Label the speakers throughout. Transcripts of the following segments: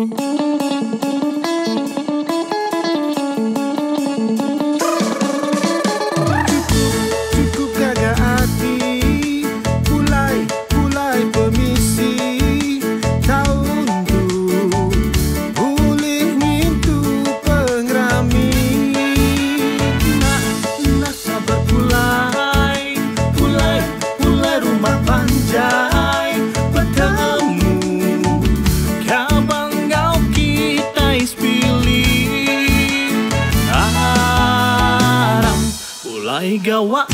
Speaker 1: Música
Speaker 2: gawai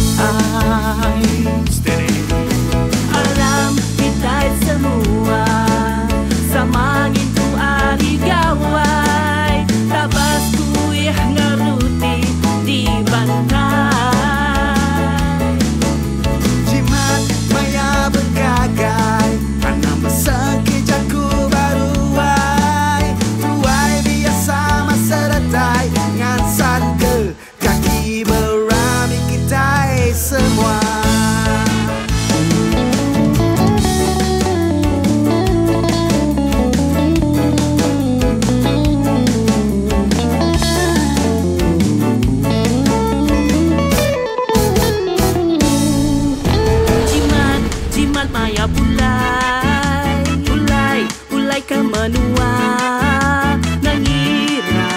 Speaker 2: Alam kita semua Sama pulai Pulai, pulai ke manua Nangira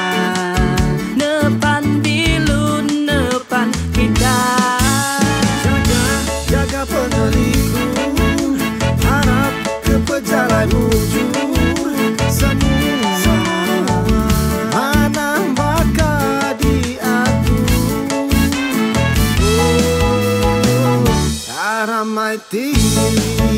Speaker 2: Nepan bilun, nepan kita
Speaker 1: Jaga, jaga pengeliku Harap ke pejalai muju Terima kasih kerana